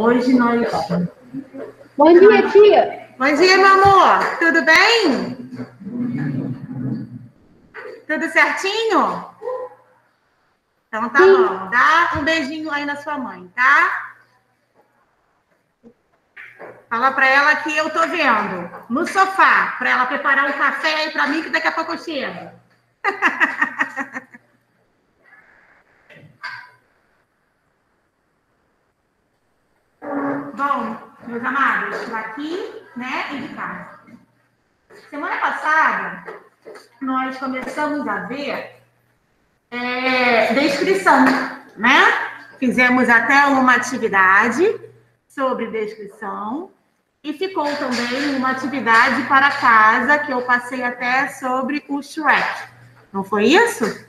Hoje nós. Bom dia, tia. Bom dia, meu amor. Tudo bem? Tudo certinho? Então tá Sim. bom. Dá um beijinho aí na sua mãe, tá? Fala pra ela que eu tô vendo no sofá, pra ela preparar um café aí pra mim que daqui a pouco eu chego. Bom, meus amados, aqui, né, e de casa. Semana passada, nós começamos a ver é, descrição, né? Fizemos até uma atividade sobre descrição e ficou também uma atividade para casa que eu passei até sobre o Shrek. Não foi isso?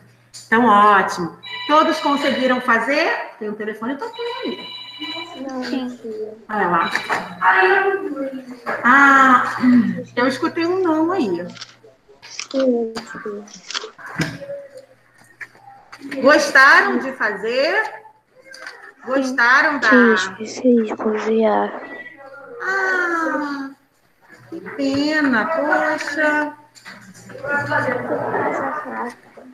Então, ótimo. Todos conseguiram fazer? Tem um telefone tocando ali. Não, tia. Olha lá. Ah, eu escutei um não aí. Gostaram de fazer? Gostaram da. Tia, esqueci de cozinhar. Ah, que pena, poxa.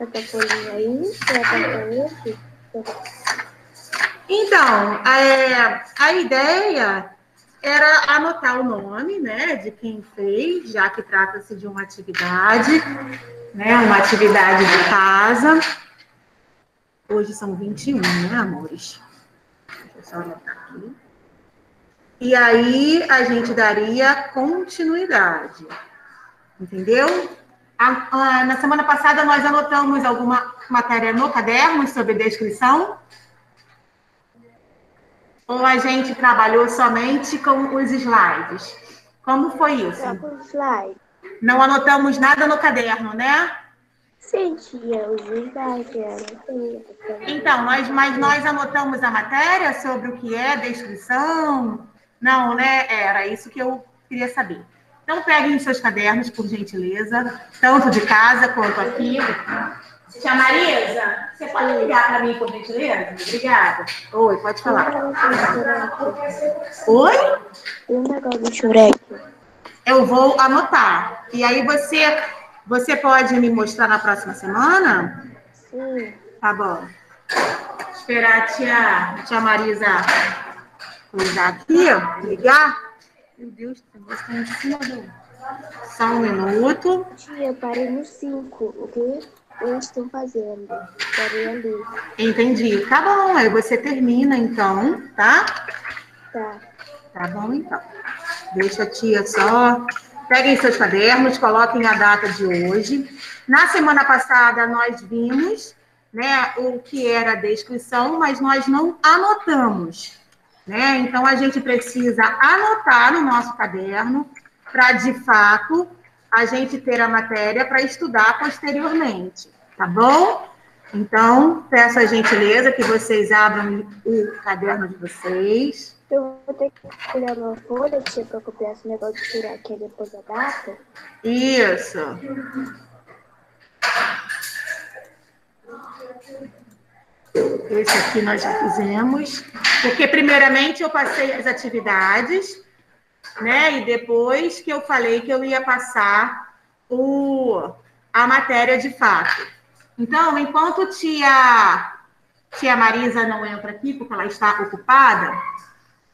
Essa folhinha aí, essa esse. Então, é, a ideia era anotar o nome, né, de quem fez, já que trata-se de uma atividade, né, uma atividade de casa. Hoje são 21, né, amores? Deixa eu só anotar aqui. E aí a gente daria continuidade, entendeu? A- a- na semana passada nós anotamos alguma matéria no caderno sobre descrição. Ou a gente trabalhou somente com os slides? Como foi isso? Só com slide. Não anotamos nada no caderno, né? Sim, tia, os slides. Então, nós, mas nós anotamos a matéria sobre o que é descrição? Não, né? Era isso que eu queria saber. Então, peguem os seus cadernos, por gentileza, tanto de casa quanto aqui. Tia Marisa, você pode ligar para mim, por gentileza? Obrigada. Oi, pode falar. Oi? O negócio do Shurek? Eu vou anotar. E aí você, você pode me mostrar na próxima semana? Sim. Tá bom. Esperar a tia, tia Marisa coisar aqui, ligar. Meu Deus, está em cima do. Só um minuto. Tia, parei no 5. O que eles estão fazendo? Parei ali. Entendi. Tá bom, aí você termina então, tá? Tá. Tá bom, então. Deixa a tia só. Peguem seus cadernos, coloquem a data de hoje. Na semana passada, nós vimos né, o que era a descrição, mas nós não anotamos. Né? Então, a gente precisa anotar no nosso caderno para, de fato, a gente ter a matéria para estudar posteriormente. Tá bom? Então, peço a gentileza que vocês abram o caderno de vocês. Eu vou ter que olhar uma folha, tia, pra copiar esse negócio de tirar aqui depois da data. Isso. Esse aqui nós já fizemos. Porque, primeiramente, eu passei as atividades, né? E depois que eu falei que eu ia passar o, a matéria de fato. Então, enquanto tia, tia Marisa não entra aqui, porque ela está ocupada,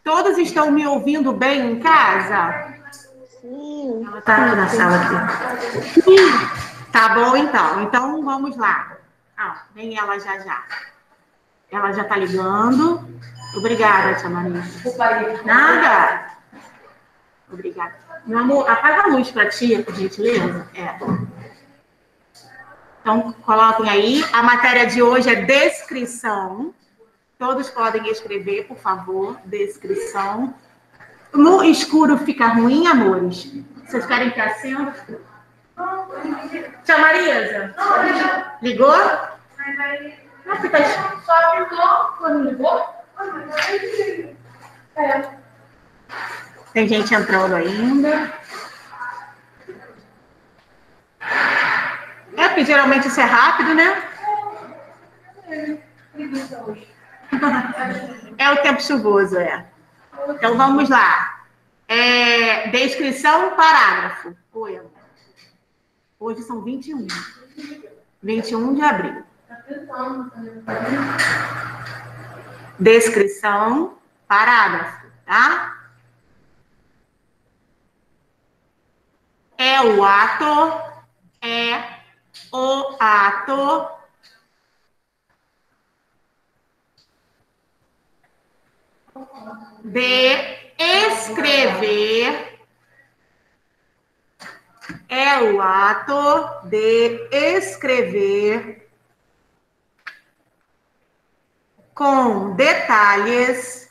todos estão me ouvindo bem em casa? Sim. Ela tá na sala aqui. Tá bom, então. Então, vamos lá. Ah, vem ela já já. Ela já tá ligando. Obrigada, tia Maria. Nada. Obrigada. Meu amor, apaga a luz pra tia, por gentileza. É. Então, coloquem aí. A matéria de hoje é descrição. Todos podem escrever, por favor, descrição. No escuro fica ruim, amores? Vocês querem que acenda? Tia Marisa? Ligou? Não, fica... Só ligou ligou? É. Tem gente entrando ainda. É, porque geralmente isso é rápido, né? É o tempo chuvoso, é. Então vamos lá. É, descrição, parágrafo. Amor. Hoje são 21. 21 de abril. Descrição, parágrafo, tá? É o ato, é o ato de escrever é o ato de escrever com detalhes.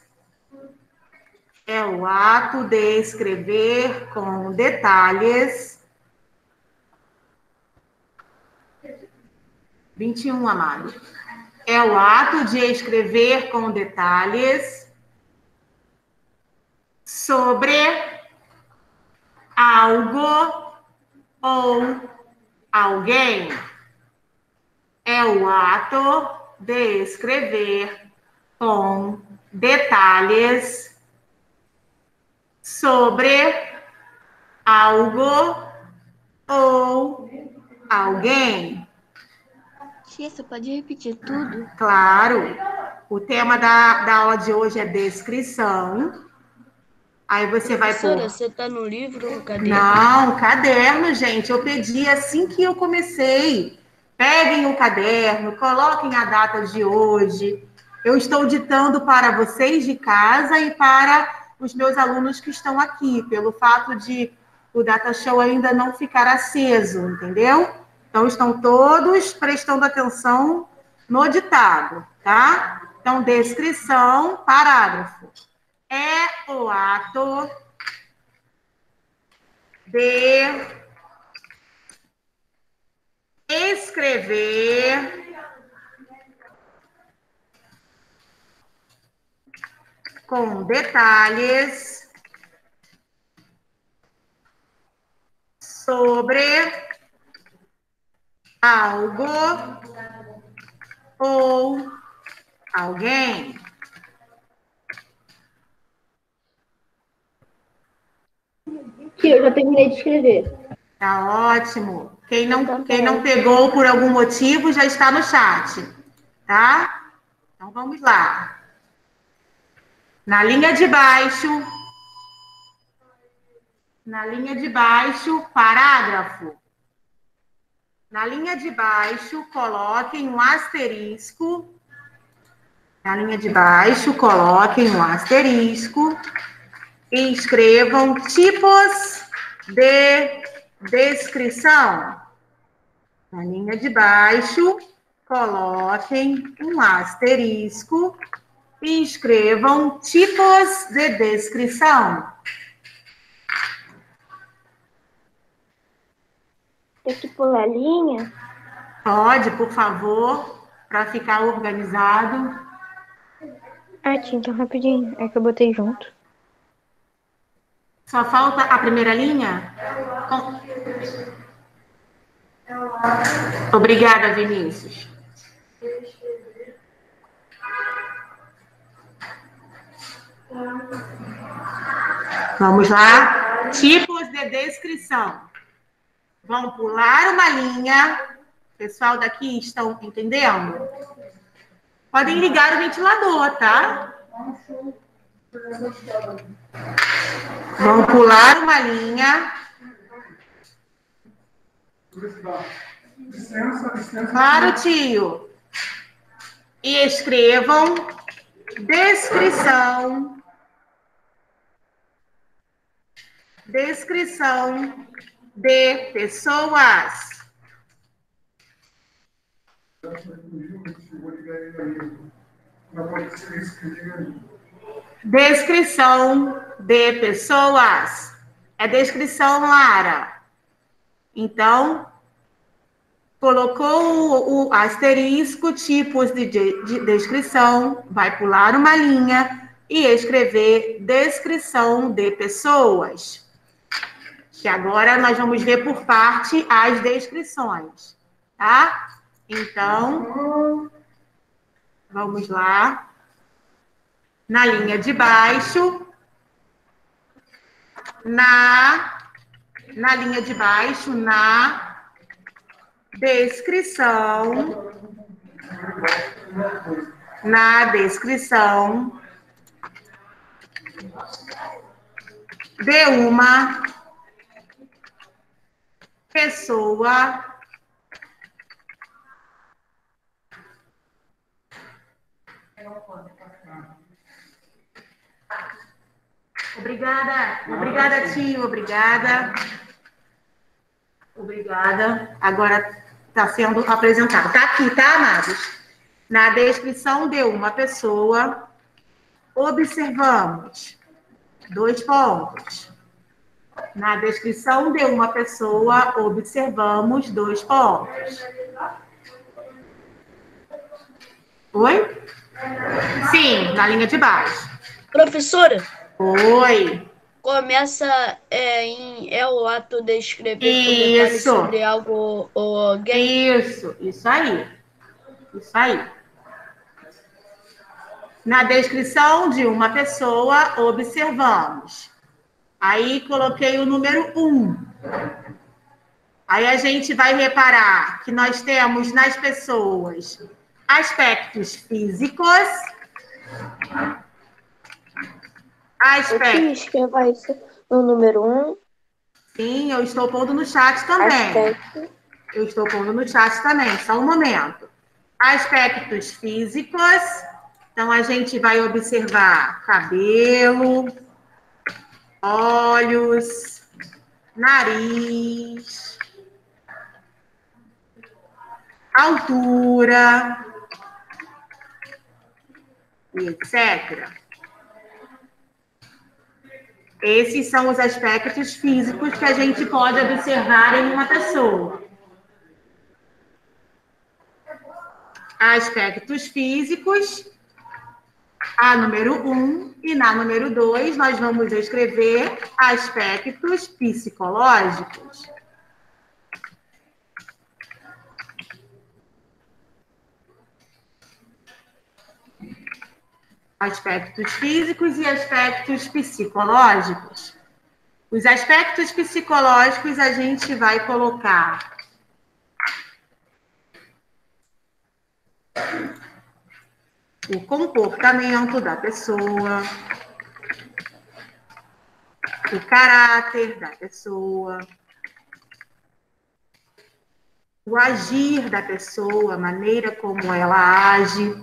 É o ato de escrever com detalhes. 21, amado. É o ato de escrever com detalhes sobre algo ou alguém. É o ato de escrever com detalhes sobre algo ou alguém. Tia, você pode repetir tudo? Claro. O tema da, da aula de hoje é descrição. Aí você vai Professora, você tá no livro ou no caderno? Não, caderno, gente. Eu pedi assim que eu comecei. Peguem o caderno, coloquem a data de hoje. Eu estou ditando para vocês de casa e para os meus alunos que estão aqui, pelo fato de o data show ainda não ficar aceso, entendeu? Então estão todos prestando atenção no ditado, tá? Então, descrição, parágrafo. É o ato de escrever com detalhes sobre algo ou alguém. Tia, eu já terminei de escrever. Tá ótimo. Quem não, quem não pegou por algum motivo já está no chat, tá? Então vamos lá. Na linha de baixo, na linha de baixo, parágrafo. Na linha de baixo, coloquem um asterisco. Na linha de baixo, coloquem um asterisco e escrevam tipos de descrição. Na linha de baixo, coloquem um asterisco e escrevam tipos de descrição. Tem que pular a linha? Pode, por favor, para ficar organizado. Ah, tia, então rapidinho. É que eu botei junto. Só falta a primeira linha? Com- Obrigada, Vinícius. Vamos lá. Tipos de descrição. Vão pular uma linha. Pessoal daqui estão entendendo? Podem ligar o ventilador, tá? Vão pular uma linha. Claro, tio. E escrevam descrição. Descrição de pessoas. Descrição de pessoas. É descrição, Lara. Então, colocou o, o asterisco, tipos de, de- de descrição, vai pular uma linha e escrever descrição de pessoas. Que agora nós vamos ver por parte as descrições, tá? Então, vamos lá. Na linha de baixo, na, na linha de baixo, na descrição, na descrição de uma pessoa Obrigada, obrigada, tio, obrigada. Obrigada. Agora está sendo apresentado. Está aqui, tá, amados? Na descrição de uma pessoa, observamos dois pontos. Na descrição de uma pessoa, observamos dois pontos. Oi? Sim, na linha de baixo. Professora, Oi. começa é, em é o ato de escrever Isso. sobre algo ou alguém. Isso, isso aí. Isso aí. Na descrição de uma pessoa, observamos. Aí coloquei o número 1. Aí a gente vai reparar que nós temos nas pessoas aspectos físicos, aspectos. escreva isso no número 1, Sim, eu estou pondo no chat também. aspecto. Eu estou pondo no chat também, só um momento. Aspectos físicos. Então, a gente vai observar cabelo, olhos, nariz, altura, etc. Esses são os aspectos físicos que a gente pode observar em uma pessoa. Aspectos físicos, a número 1, um, e na número 2 nós vamos escrever aspectos psicológicos. Aspectos físicos e aspectos psicológicos. Os aspectos psicológicos a gente vai colocar o comportamento da pessoa, o caráter da pessoa, o agir da pessoa, a maneira como ela age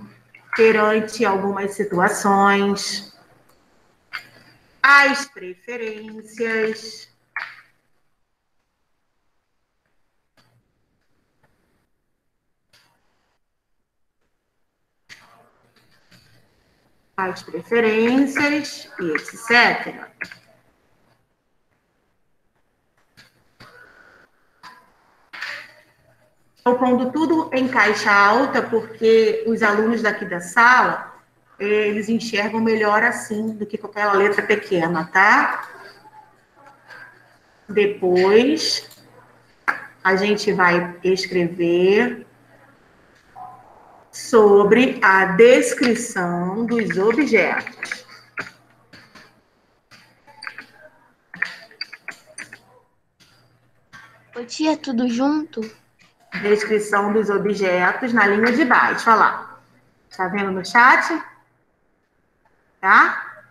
perante algumas situações, as preferências. As preferências e etc. Estou pondo tudo em caixa alta porque os alunos daqui da sala, eles enxergam melhor assim do que com aquela letra pequena, tá? Depois, a gente vai escrever sobre a descrição dos objetos. Ô tia, tudo junto? Descrição dos objetos na linha de baixo, olha lá. Tá vendo no chat? Tá?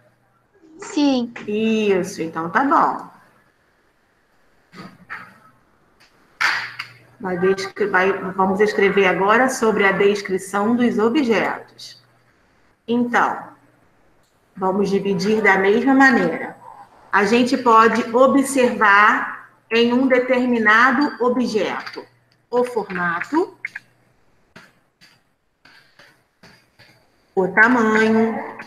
Sim. Isso, então tá bom. Vai vai- vamos escrever agora sobre a descrição dos objetos. Então, vamos dividir da mesma maneira. A gente pode observar em um determinado objeto o formato, o tamanho,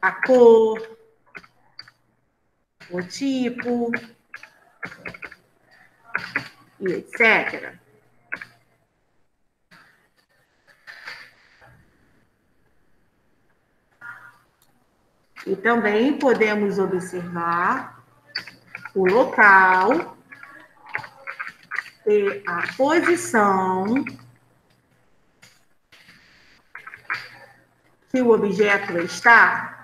a cor, o tipo, e etc. E também podemos observar o local e a posição que o objeto está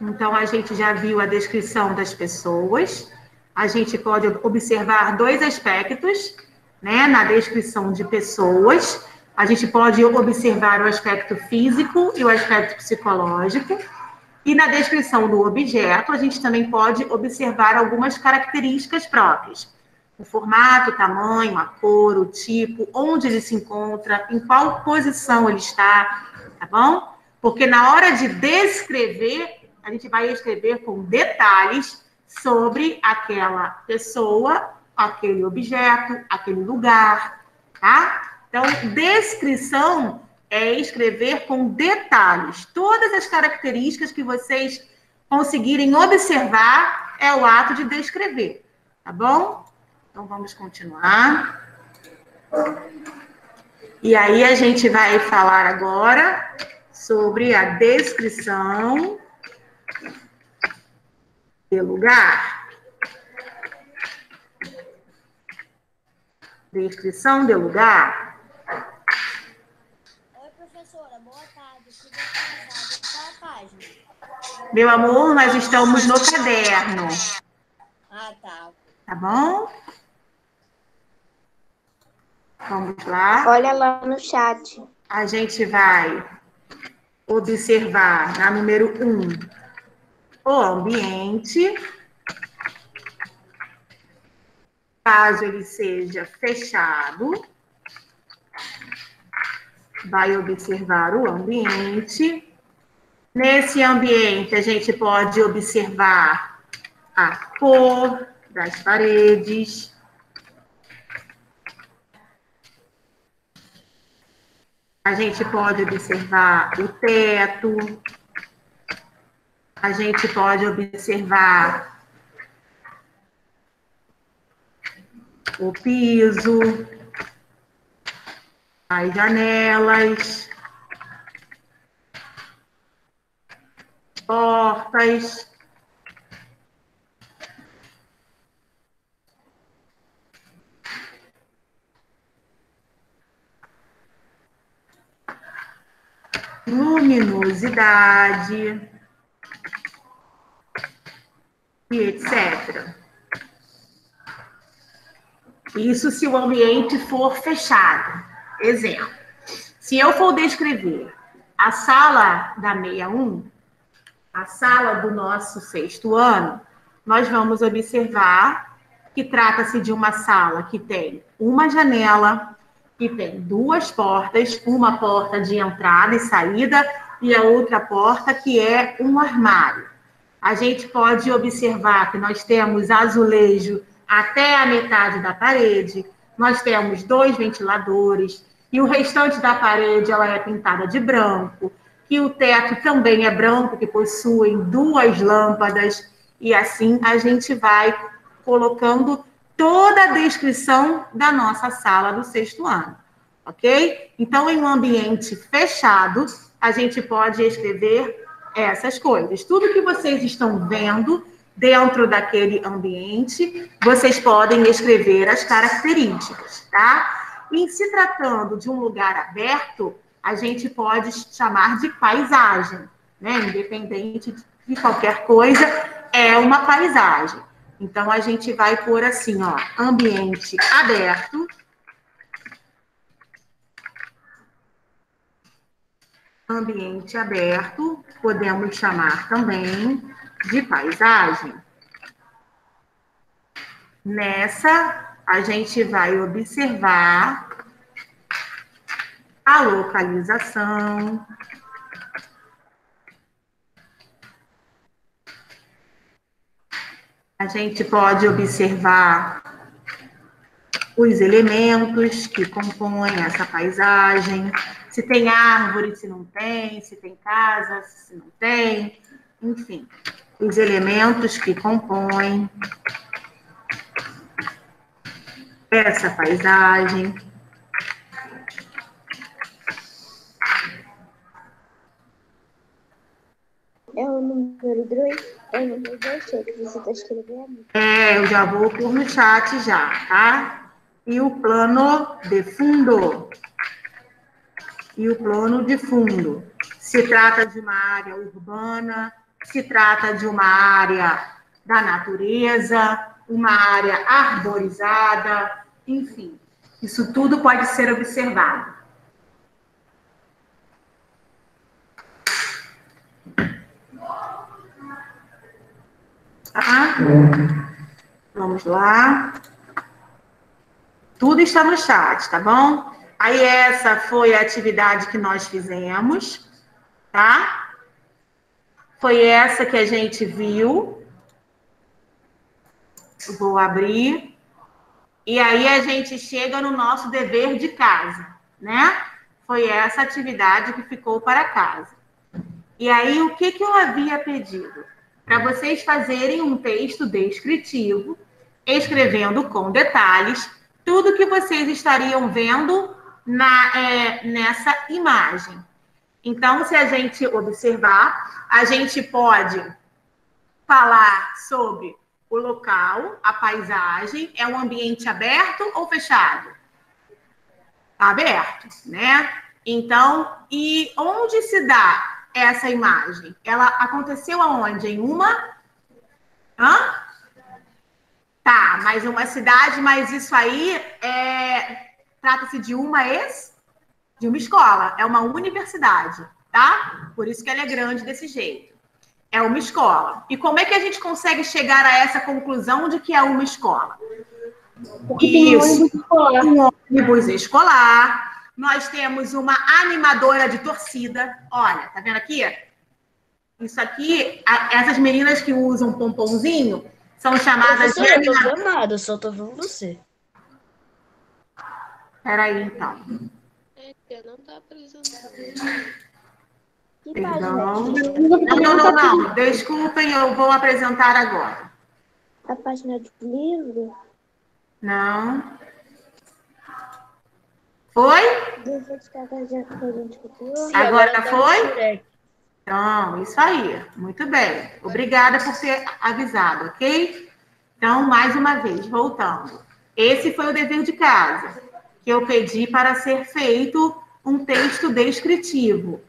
Então, a gente já viu a descrição das pessoas. A gente pode observar dois aspectos, né, na descrição de pessoas. A gente pode observar o aspecto físico e o aspecto psicológico. E na descrição do objeto, a gente também pode observar algumas características próprias. O formato, o tamanho, a cor, o tipo, onde ele se encontra, em qual posição ele está, tá bom? Porque na hora de descrever, a gente vai escrever com detalhes sobre aquela pessoa, aquele objeto, aquele lugar, tá? Então, descrição é escrever com detalhes. Todas as características que vocês conseguirem observar é o ato de descrever, tá bom? Então, vamos continuar. E aí, a gente vai falar agora sobre a descrição de lugar. Descrição de lugar. Meu amor, nós estamos no caderno. Ah, tá. Tá bom? Vamos lá. Olha lá no chat. A gente vai observar na número 1 um, o ambiente. Caso ele seja fechado, vai observar o ambiente. Nesse ambiente, a gente pode observar a cor das paredes. A gente pode observar o teto. A gente pode observar o piso, as janelas. portas. Luminosidade. E etc. Isso se o ambiente for fechado. Exemplo. Se eu for descrever a sala da 61, a sala do nosso sexto ano, nós vamos observar que trata-se de uma sala que tem uma janela, que tem duas portas, uma porta de entrada e saída e a outra porta que é um armário. A gente pode observar que nós temos azulejo até a metade da parede, nós temos dois ventiladores e o restante da parede ela é pintada de branco que o teto também é branco, que possuem duas lâmpadas, e assim a gente vai colocando toda a descrição da nossa sala do sexto ano, ok? Então, em um ambiente fechado, a gente pode escrever essas coisas. Tudo que vocês estão vendo dentro daquele ambiente, vocês podem escrever as características, tá? Em se tratando de um lugar aberto, a gente pode chamar de paisagem, né? Independente de qualquer coisa, é uma paisagem. Então, a gente vai pôr assim, ó, ambiente aberto. Ambiente aberto, podemos chamar também de paisagem. Nessa, a gente vai observar a localização. A gente pode observar os elementos que compõem essa paisagem, se tem árvore, se não tem, se tem casa, se não tem, enfim, os elementos que compõem essa paisagem. É o número 2? É o número 2 que você está escrevendo? É, eu já vou pôr no chat já, tá? E o plano de fundo. E o plano de fundo. Se trata de uma área urbana, se trata de uma área da natureza, uma área arborizada, enfim. Isso tudo pode ser observado. Tá? Vamos lá. Tudo está no chat, tá bom? Aí essa foi a atividade que nós fizemos, tá? Foi essa que a gente viu. Vou abrir. E aí a gente chega no nosso dever de casa, né? Foi essa atividade que ficou para casa. E aí o que, que eu havia pedido? Para vocês fazerem um texto descritivo, escrevendo com detalhes tudo que vocês estariam vendo na, é, nessa imagem. Então, se a gente observar, a gente pode falar sobre o local, a paisagem, é um ambiente aberto ou fechado? Aberto, né? Então, e onde se dá essa imagem? Ela aconteceu aonde? Em uma? Hã? Tá, mas uma cidade, mas isso aí é trata-se de uma ex, de uma escola, é uma universidade, tá? Por isso que ela é grande desse jeito é uma escola. E como é que a gente consegue chegar a essa conclusão de que é uma escola? Porque tem um ônibus escolar. Um ônibus escolar. Nós temos uma animadora de torcida. Olha, tá vendo aqui? Isso aqui, essas meninas que usam pomponzinho são chamadas de eu tô animadoras. eu só tô vendo você. Peraí, então. É, que não tá apresentando. Página? Não, não, não, não. Desculpem, eu vou apresentar agora. A página do livro? Não. Foi? Agora tá foi? Então, isso aí. Muito bem. Obrigada por ter avisado, ok? Então, mais uma vez, voltando. Esse foi o dever de casa, eu pedi para ser feito um texto descritivo.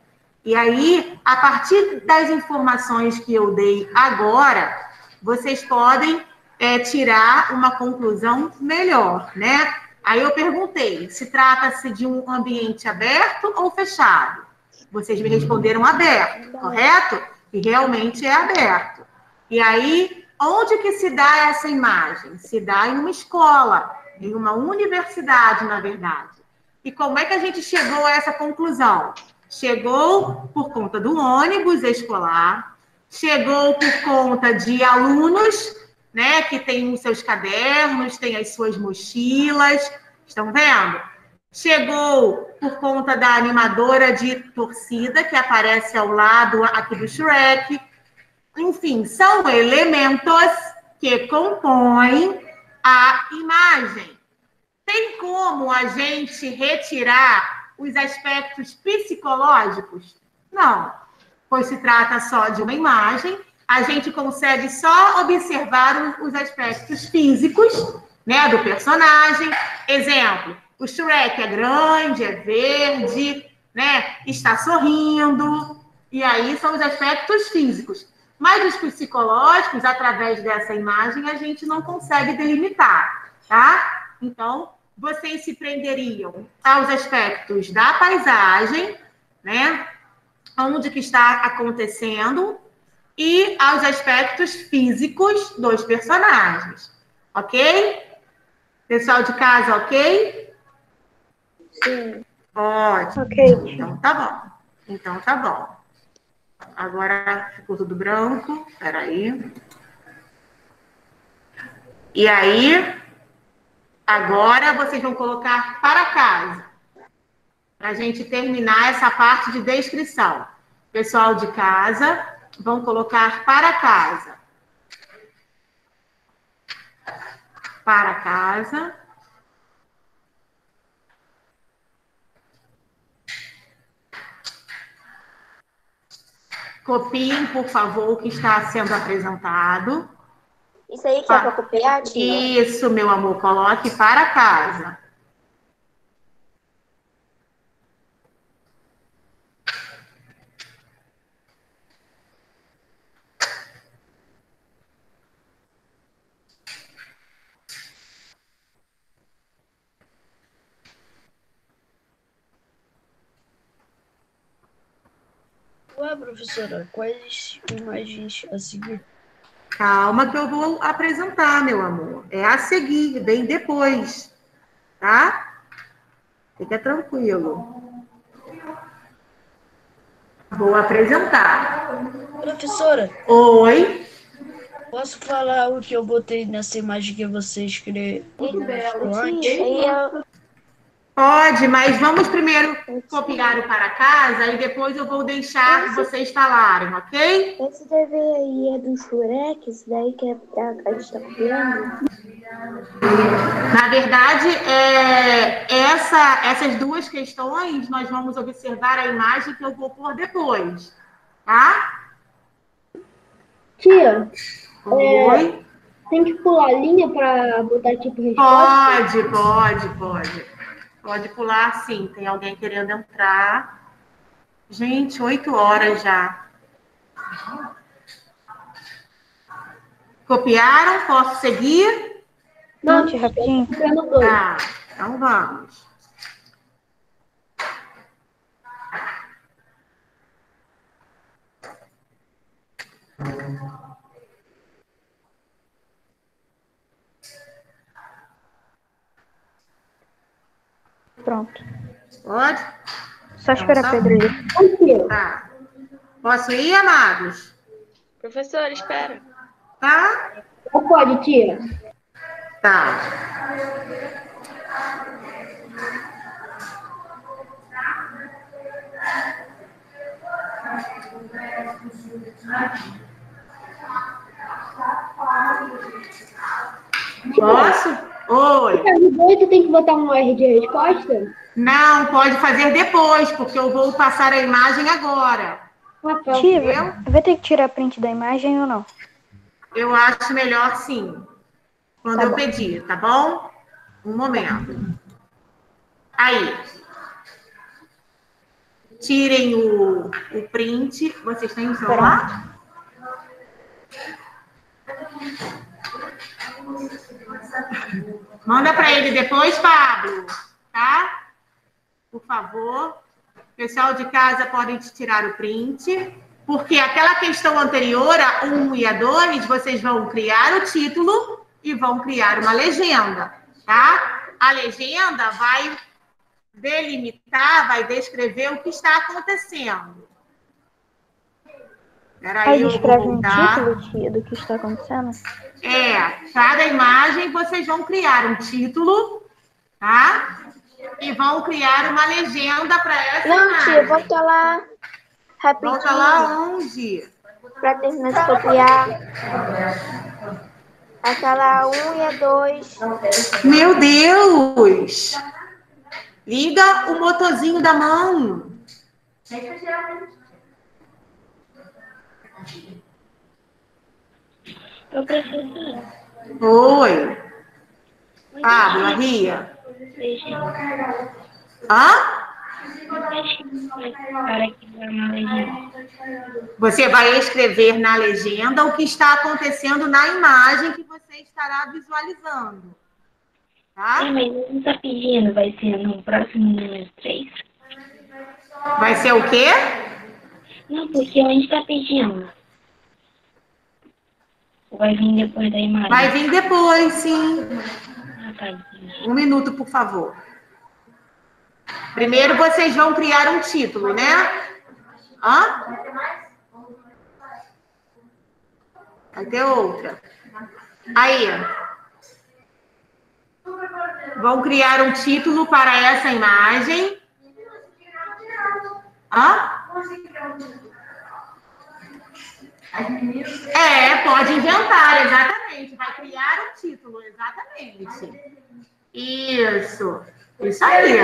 E aí, a partir das informações que eu dei agora, vocês podem é, tirar uma conclusão melhor, né? Aí eu perguntei, se trata-se de um ambiente aberto ou fechado? Vocês me responderam aberto, correto? E realmente é aberto. E aí, onde que se dá essa imagem? Se dá em uma escola, em uma universidade, na verdade. E como é que a gente chegou a essa conclusão? Chegou por conta do ônibus escolar, chegou por conta de alunos, né, que têm os seus cadernos, têm as suas mochilas, estão vendo? Chegou por conta da animadora de torcida que aparece ao lado aqui do Shrek. Enfim, são elementos que compõem a imagem. Tem como a gente retirar os aspectos psicológicos? Não, pois se trata só de uma imagem, a gente consegue só observar os aspectos físicos, né, do personagem. Exemplo, o Shrek é grande, é verde, né, está sorrindo, e aí são os aspectos físicos. Mas os psicológicos, através dessa imagem, a gente não consegue delimitar, tá? Então, vocês se prenderiam aos aspectos da paisagem, né? Onde que está acontecendo e aos aspectos físicos dos personagens, ok? Pessoal de casa, ok? Sim. Ótimo. Ok. Então tá bom. Então tá bom. Agora ficou tudo branco. Peraí. E aí, agora vocês vão colocar para casa. Para a gente terminar essa parte de descrição. Pessoal de casa, vão colocar para casa. Para casa. Copiem, por favor, o que está sendo apresentado. Isso aí que é pra copiar, tia? Isso, meu amor, coloque para casa. Professora, quais imagens a seguir? Calma que eu vou apresentar, meu amor. É a seguir, vem depois. Tá? Fica tranquilo. Vou apresentar. Professora, Oi. posso falar o que eu botei nessa imagem que você escreveu antes? Aí eu, Pode, mas vamos primeiro copiar o para casa e depois eu vou deixar vocês falarem, ok? esse dever aí é do Shurek, esse daí que é, a, gente tá copiando. Na verdade, é, essa- essas duas questões nós vamos observar a imagem que eu vou pôr depois, tá? Tia, Oi? tem que pular a linha pra botar tipo resposta? Pode, pode, pode. Pode pular sim. Tem alguém querendo entrar. Gente, oito horas já. Copiaram? Posso seguir? Não, Gente, rapidinho. Tá, então vamos. Pronto. Pode? Só esperar Tá. Pedro ir. Tá. Posso ir, amados? Professor, espera. Tá? ó. Pode, tia. Tá. Posso? Oi. Tu tem que botar um R de resposta? Não, pode fazer depois, porque eu vou passar a imagem agora. Tá. Entendeu? vai ter que tirar print da imagem ou não? Eu acho melhor sim. Quando Tá eu bom. pedir, tá bom? Um momento. Aí. Tirem o, o print. Vocês têm o celular? Manda para ele depois, Pablo. Tá? Por favor. Pessoal de casa podem tirar o print. Porque aquela questão anterior, a 1 e a 2, vocês vão criar o título e vão criar uma legenda, tá? A legenda vai delimitar, vai descrever o que está acontecendo. Peraí, Aí escreve um título, do que está acontecendo? É, cada imagem vocês vão criar um título, tá? E vão criar uma legenda para essa Não, imagem. tia, volta lá rapidinho Volta lá onde? pra terminar de copiar. Aquela 1 e a 2. Meu Deus! Liga o motorzinho da mão. Ô, professora, Oi. Pablo, a Ria. Hã? Você vai escrever na legenda o que está acontecendo na imagem que você estará visualizando. Tá? É, mas não tá pedindo, vai ser no próximo número 3? Vai ser o quê? Não, porque onde tá pedindo? Vai vir depois da imagem. Vai vir depois, sim. Ah. Um minuto, por favor. Primeiro vocês vão criar um título, né? Hã? Vai ter outra. Aí. Vão criar um título para essa imagem. Hã? É, pode inventar, exatamente. Vai criar um título, exatamente. Isso. Isso aí.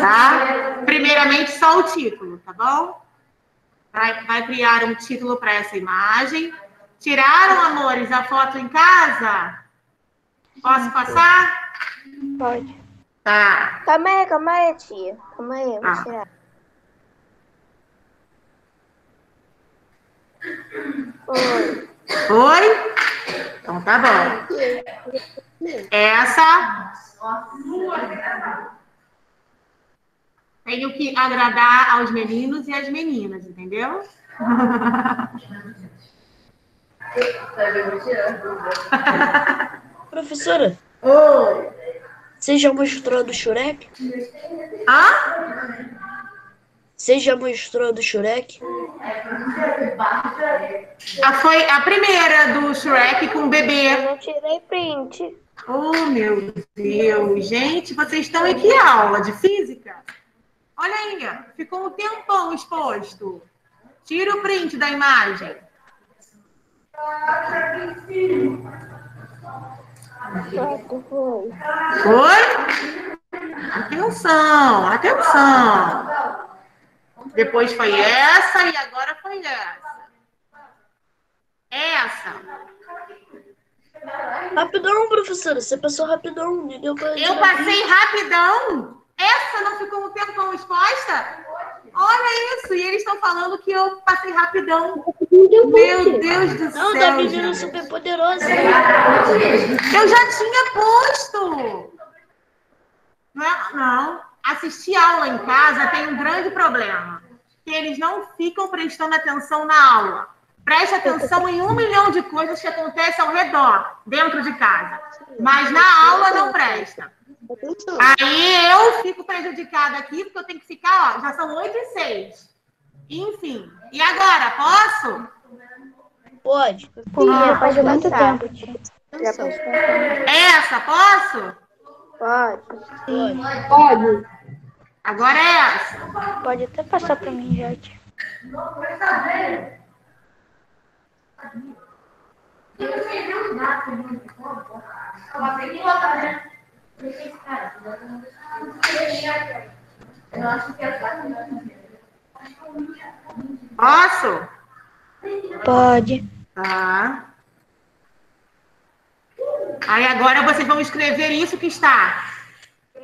Tá? Primeiramente, só o título, tá bom? Vai, vai criar um título para essa imagem. Tiraram, amores, a foto em casa? Posso passar? Pode. Tá. Calma aí, calma aí, tia. Calma aí, eu vou Ah. tirar. Oi. Oi? Então tá bom. Essa Tenho que agradar aos meninos e às meninas, entendeu? Professora, Oi. Você já mostrou do Shurek? Hã? Você já mostrou do Shurek? Ah, foi a primeira do Shrek com o bebê. Eu não tirei print. Oh, meu Deus. Gente, vocês estão em que aula? De física? Olha aí, ó. ficou um tempão exposto. Tira o print da imagem. Pronto, foi. Atenção, atenção. Depois foi essa e agora foi essa. Essa. Rapidão, professora, você passou rapidão, Eu passei rapidão. Essa não ficou um tempão exposta? Olha isso. E eles estão falando que eu passei rapidão. Meu Deus do Não, céu. da menina gente. super poderosa. Eu já tinha posto. Não, é- não. Assistir aula em casa tem um grande problema. Que eles não ficam prestando atenção na aula. Preste atenção em um milhão de coisas que acontecem ao redor, dentro de casa. Mas na aula não presta. Aí eu fico prejudicada aqui, porque eu tenho que ficar, ó, já são 8 e 6. Enfim. E agora, posso? Pode. Pô, Ah, faz muito passar. tempo, tia. Já posso passar? Essa, posso? Pode. Pode. Pode. Agora é essa. Pode até passar pra mim já, tia. Posso? Pode. Tá. Aí agora vocês vão escrever isso que está.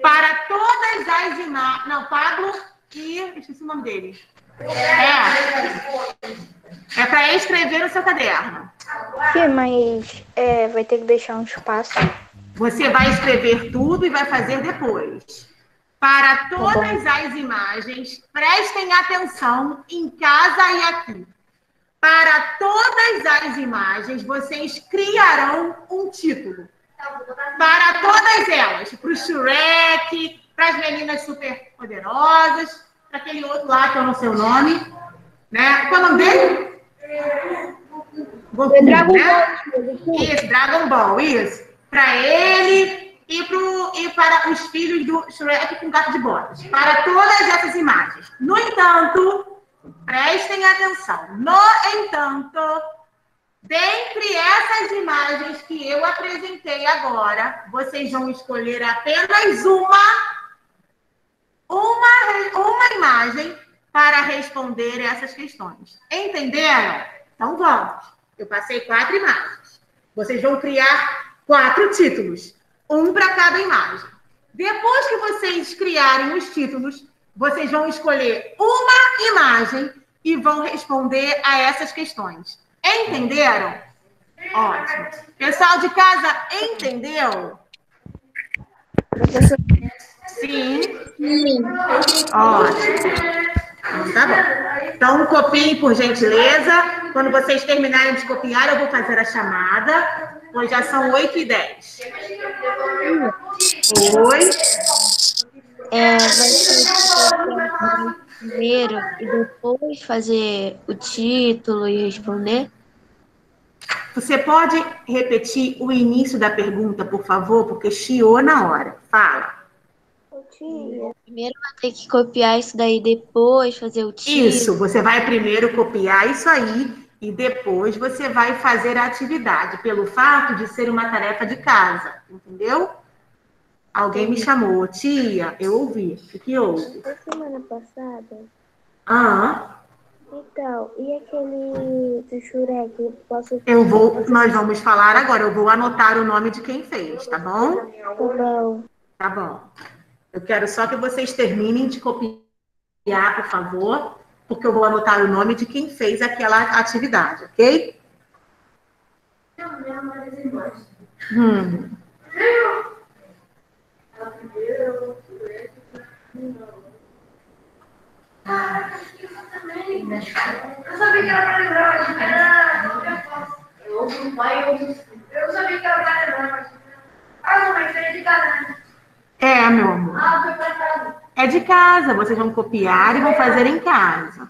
Para todas as imagens. Não, Pablo e. Esqueci o nome dele. É. É para escrever no seu caderno. Tia, mas é, vai ter que deixar um espaço. Você vai escrever tudo e vai fazer depois. Para todas as imagens, prestem atenção em casa e aqui. Para todas as imagens, vocês criarão um título. Para todas elas. Para o Shrek, para as meninas super poderosas, para aquele outro lá que eu não sei o nome. Né? Qual é o nome dele? Goku, É Dragon né? Ball. Isso, Dragon Ball, isso. Para ele e, pro, e para os filhos do Shrek com gato de botas. Para todas essas imagens. No entanto, prestem atenção. No entanto, dentre essas imagens que eu apresentei agora, vocês vão escolher apenas uma, uma, uma imagem para responder essas questões. Entenderam? Então vamos. Eu passei quatro imagens. Vocês vão criar quatro títulos, um para cada imagem. Depois que vocês criarem os títulos, vocês vão escolher uma imagem e vão responder a essas questões. Entenderam? Ótimo. Pessoal de casa, entendeu? Sim. Ótimo. Então, tá bom. Então, copiem, por gentileza. Quando vocês terminarem de copiar, eu vou fazer a chamada. Pois já são 8 e 10. Oi. É, vai ser primeiro e depois fazer o título e responder? Você pode repetir o início da pergunta, por favor? Porque chiou na hora. Fala. Primeiro vai ter que copiar isso daí, depois fazer o título. Isso, você vai primeiro copiar isso aí e depois você vai fazer a atividade, pelo fato de ser uma tarefa de casa, entendeu? Alguém me chamou, tia, eu ouvi. O que houve? na semana passada, Ah, então, e aquele do Shurek, posso... eu vou, nós vamos falar agora, eu vou anotar o nome de quem fez, tá bom? Tá bom. Tá bom. Eu quero só que vocês terminem de copiar, por favor, porque eu vou anotar o nome de quem fez aquela atividade, ok? Hum. Eu sabia que era pra lembrar, mas eu ouço o pai, eu ouço Eu sabia que era pra lembrar, mas. Ah, mamãe, isso é de né? É, meu amor. Ah, foi pra casa. É de casa. Vocês vão copiar e vão fazer em casa.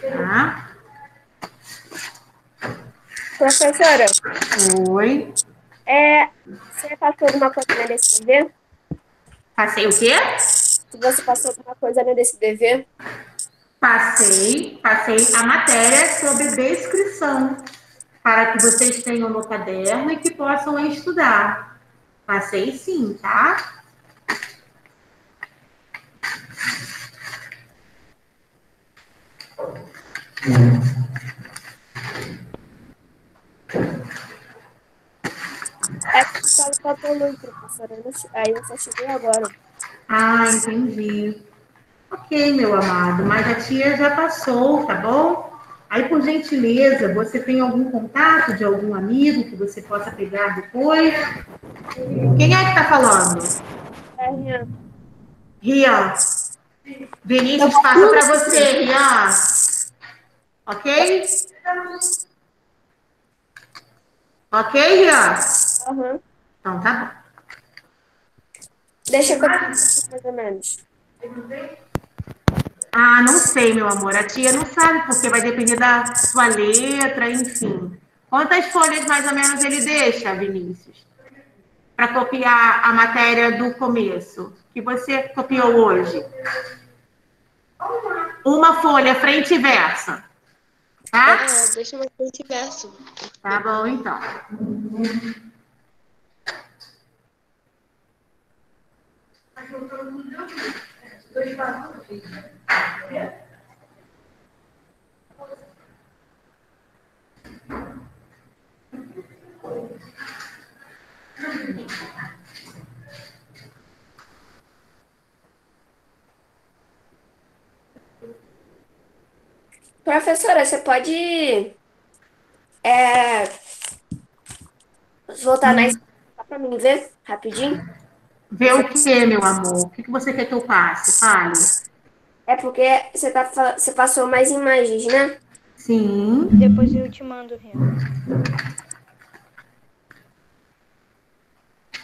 Tá? Professora, Oi. é, você passou alguma coisa no DCDV? Passei o quê? Se você passou alguma coisa no DCDV? Passei, passei a matéria sobre descrição, para que vocês tenham no caderno e que possam estudar. Passei sim, tá? É que estava professora. eu não che- Aí eu só cheguei agora. Ah, entendi. Ok, meu amado, mas a tia já passou, tá bom? Aí, por gentileza, você tem algum contato de algum amigo que você possa pegar depois? Quem é que tá falando? É, Rian. Rian. Vinícius passa para você, Rian. Ok? Ok, Rian? Aham. Então tá bom. Deixa eu mais ou menos. Ah, não sei, meu amor. A tia não sabe, porque vai depender da sua letra, enfim. Quantas folhas mais ou menos ele deixa, Vinícius? Para copiar a matéria do começo, que você copiou hoje? Uma folha, frente e verso. Tá? É, deixa uma frente e verso. Tá bom, então. Professora, você pode é, voltar na escola pra mim ver rapidinho? Vê o que, meu amor? O que você quer que eu passe? Fale. É porque você, tá, você passou mais imagens, né? Sim. Depois eu te mando, Rian.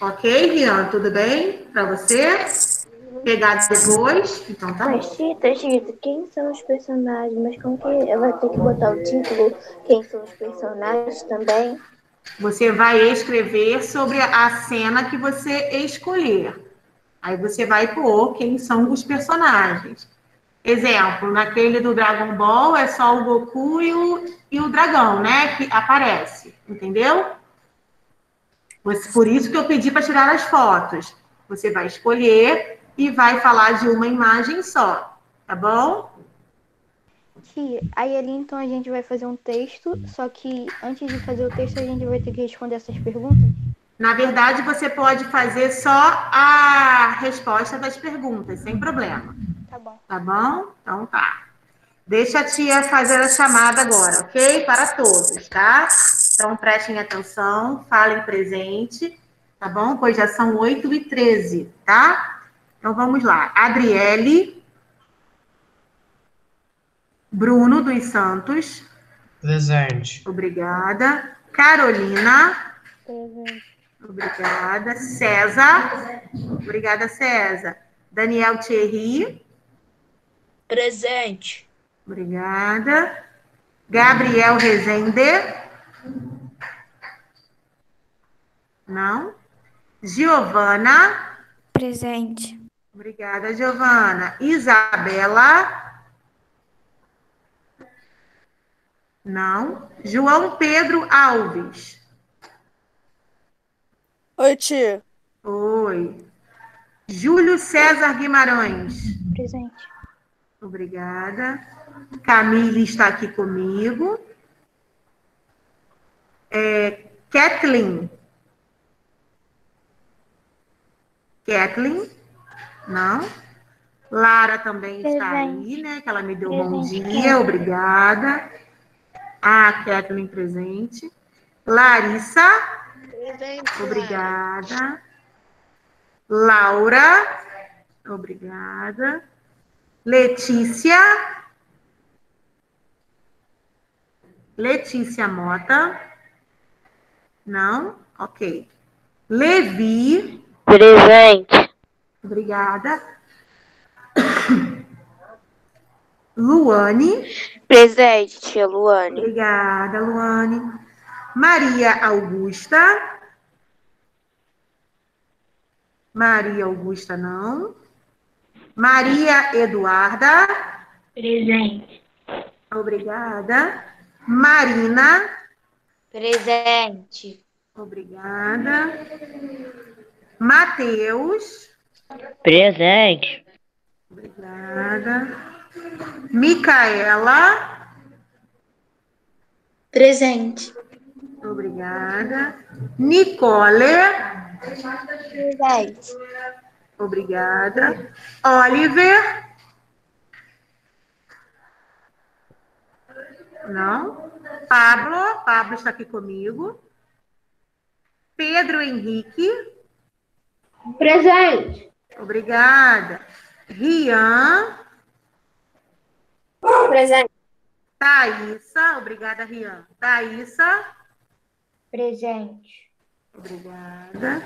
Ok, Rian? Tudo bem para você? Pegar depois? Então tá bom. Mas tia, tá escrito quem são os personagens, mas como que eu vou ter que botar o título, quem são os personagens também? Você vai escrever sobre a cena que você escolher. Aí você vai pôr quem são os personagens. Exemplo, naquele do Dragon Ball é só o Goku e o, e o dragão, né? Que aparece, entendeu? Por isso que eu pedi para tirar as fotos. Você vai escolher e vai falar de uma imagem só, tá bom? Tia, aí ali então a gente vai fazer um texto, só que antes de fazer o texto a gente vai ter que responder essas perguntas. Na verdade, você pode fazer só a resposta das perguntas, sem problema. Tá bom. Tá bom? Então tá. Deixa a tia fazer a chamada agora, ok? Para todos, tá? Então prestem atenção, falem presente, tá bom? Pois já são 8 e 13, tá? Então vamos lá. Adriele. Bruno dos Santos. Presente. Obrigada. Carolina. Presente. Obrigada. César. Obrigada, César. Daniel Thierry. Presente. Obrigada. Gabriel Rezende. Não. Giovana. Presente. Obrigada, Giovana. Isabela. Não. João Pedro Alves. Oi, tia. Oi. Júlio César Guimarães. Presente. Obrigada. Camille está aqui comigo. É, Kathleen. Kathleen? Não. Lara também está aí, né? Que ela me deu um bom dia. Obrigada. Ah, Kathleen presente. Larissa. Presente. Obrigada. Laura. Obrigada. Letícia. Letícia Mota. Não? Ok. Levi. Presente. Obrigada. Luane. Presente, tia Luane. Obrigada, Luane. Maria Augusta. Maria Augusta, não. Maria Eduarda. Presente. Obrigada. Marina. Presente. Obrigada. Mateus. Presente. Obrigada. Micaela. Presente. Obrigada. Nicole. Presente. Obrigada. Oliver. Não. Pablo. Pablo está aqui comigo. Pedro Henrique. Presente. Obrigada. Rian. Presente. Thaísa. Obrigada, Rian. Thaísa. Presente. Obrigada.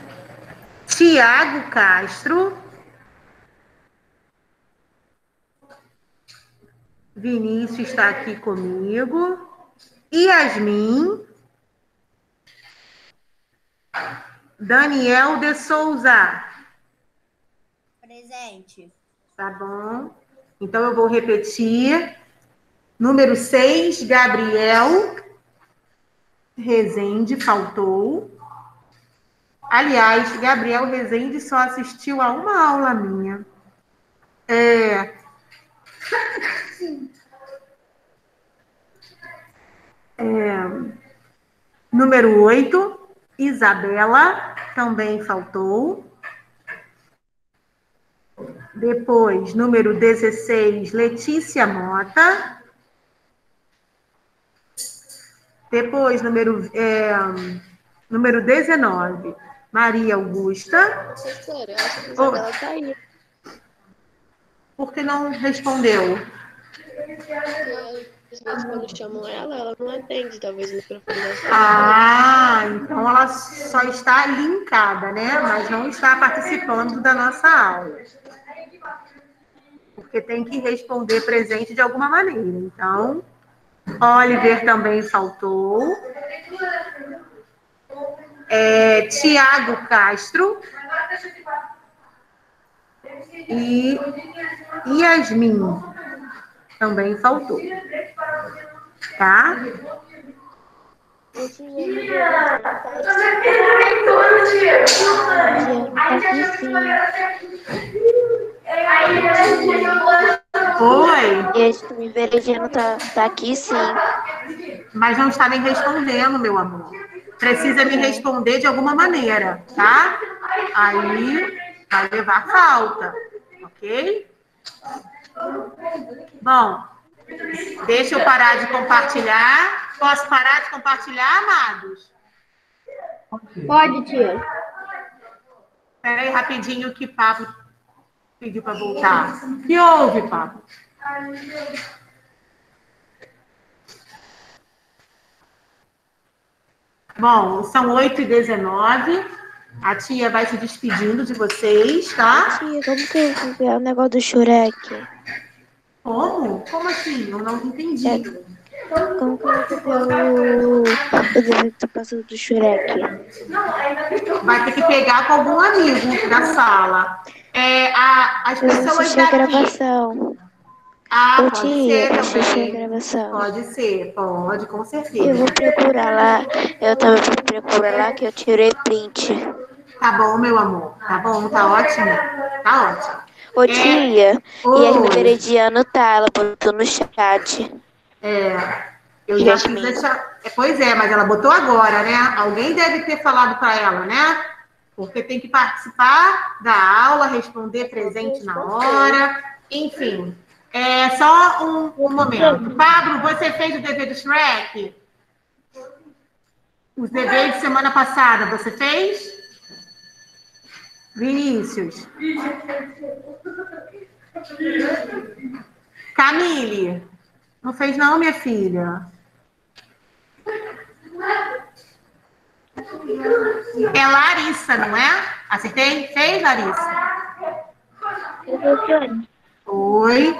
Tiago Castro. Vinícius está aqui comigo. Yasmin. Daniel de Souza. Presente. Tá bom. Então eu vou repetir. Número 6, Gabriel Rezende, faltou. Aliás, Gabriel Rezende só assistiu a uma aula minha. É. É, número 8, Isabela, também faltou. Depois, número 16, Letícia Mota. Depois, número, é, número 19, Maria Augusta. Professora, eu acho que Isabela tá aí. Por que não respondeu? Porque vezes quando chamam ela, ela não atende, talvez o microfone Ah, então ela só está linkada, né? Mas não está participando da nossa aula. Porque tem que responder presente de alguma maneira. Então, Oliver também faltou. É, Tiago Castro. E Yasmin também faltou. Tá? Oi. Esse Veridiano tá, tá aqui sim. Mas não está me respondendo, meu amor. Precisa me responder de alguma maneira, tá? Aí vai levar falta, ok? Bom, deixa eu parar de compartilhar. Posso parar de compartilhar, amados? Pode, tia. Espera aí rapidinho que Pablo pediu para voltar. O que houve, Pablo? Bom, são 8h19. A tia vai se despedindo de vocês, tá? Tia, como que eu vou ver o negócio do Shurek? Como? Como assim? Eu não entendi. Como que eu vou ver o, desenho que tá passando do Shurek? Vai ter que pegar com algum amigo da sala. É, a, as Eu pessoas assisti a daqui. gravação. Ah, Ô, pode tia, ser assisti a também. gravação. Pode ser, pode, com Eu certeza. vou procurar lá. Eu também vou procurar lá que eu tirei print. Tá bom, meu amor. Tá bom, tá ótimo. Tá ótimo. Ô tia, Oi. Yasmin Veridiano tá, ela botou no chat. É, eu já fiz essa. é, Pois é, mas ela botou agora, né? Alguém deve ter falado para ela, né? Porque tem que participar da aula, responder presente na hora, enfim. É só um, um momento. Pablo, você fez o dever do Shrek? Os deveres de semana passada, você fez? Vinícius. Camille, não fez não, minha filha? É Larissa, não é? Acertei? Fez, Larissa? Oi.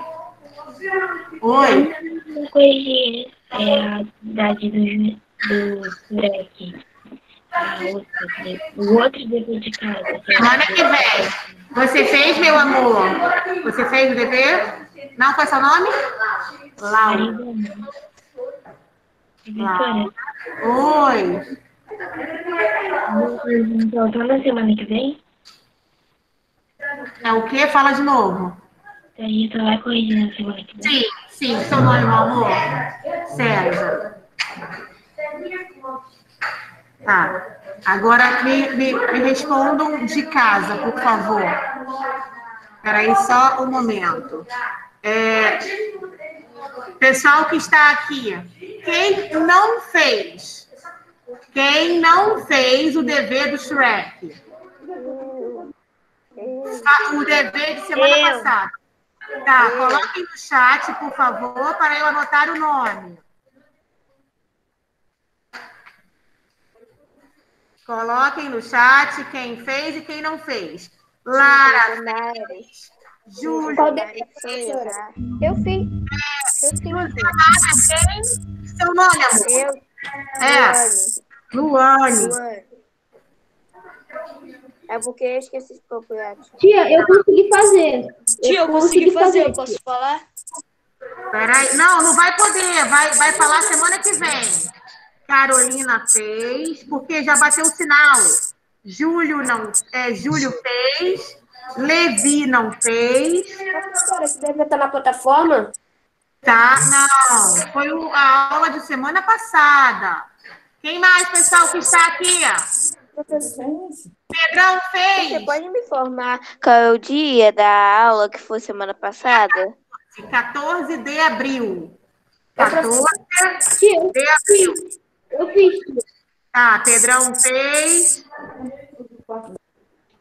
Oi. eu corrigi é, a atividade do, do. A o outro dever de casa. é Semana que vem. Você fez, meu amor? Você fez o dever? Não, qual é seu nome? Laura. Professora, Oi. só na semana que vem? É o quê? Fala de novo. Daí só vai corrigir na semana que vem. Sim, sim. Seu nome, meu amor? César. Tá. Agora me, me, me respondam de casa, por favor. Espera aí só um momento. É, pessoal que está aqui, quem não fez? Quem não fez o dever do Shrek? O dever de semana Eu. passada. Tá, coloquem no chat, por favor, para eu anotar o nome. Coloquem no chat quem fez e quem não fez. Lara, Qual dever, professora? Eu fiz. Eu fiz. quem? Seu nome, amor? Eu, É, Luane. Luane. É porque eu esqueci de procurar. Tia, eu consegui fazer. Tia, eu consegui fazer, eu posso falar? Peraí. Não, não vai poder. Vai, vai falar semana que vem. Carolina fez, porque já bateu o sinal. Júlio não, é, Júlio fez. Levi não fez. Professora, dever tá na plataforma? Tá? Não. Foi a aula de semana passada. Quem mais, pessoal, que está aqui? Pedrão Você fez. pode me informar qual é o dia da aula que foi semana passada? 14 de abril. 14 Tia, eu de abril. Eu fiz. Tá, Pedrão fez.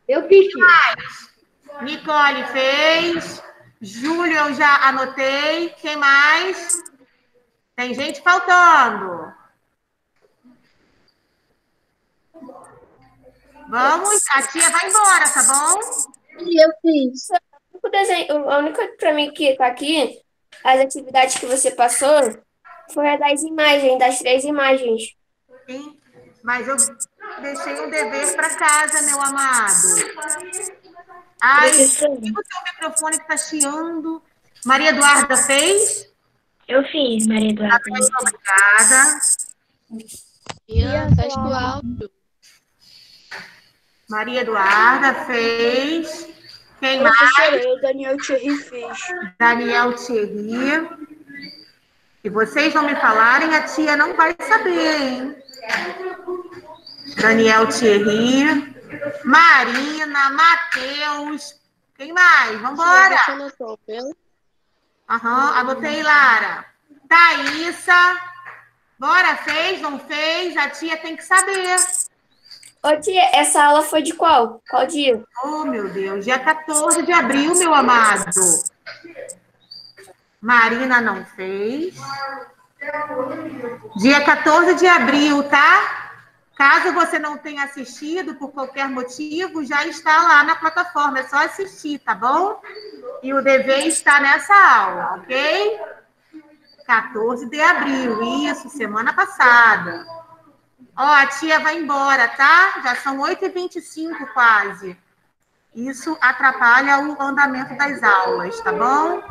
Eu fiz. tia. Nicole fez. Júlio, eu já anotei. Quem mais? Tem gente faltando. Vamos, a tia vai embora, tá bom? Eu fiz. O desenho, a única pra mim que tá aqui, as atividades que você passou, foi a das imagens, das três imagens. Sim, mas eu deixei um dever para casa, meu amado. Ai, o seu microfone que tá chiando. Maria Eduarda fez? eu fiz, Maria Eduarda. Muito obrigada. Ian, fecha o áudio. Maria Eduarda fez. Quem mais? Eu, Daniel Thierry, fiz. Daniel Thierry. Se vocês não me falarem, a tia não vai saber, hein? Daniel Thierry. Marina, Matheus. Quem mais? Vambora. Você anotou, viu? Aham, anotei, Lara. Thaísa. Bora, fez, não fez? A tia tem que saber. Ô tia, essa aula foi de qual? Qual dia? Oh, meu Deus, dia 14 de abril, meu amado. Marina não fez. Dia 14 de abril, tá? Caso você não tenha assistido por qualquer motivo, já está lá na plataforma, é só assistir, tá bom? E o dever está nessa aula, ok? 14 de abril, isso, semana passada. Ó, a tia vai embora, tá? Já são 8h25 quase. Isso atrapalha o andamento das aulas, tá bom?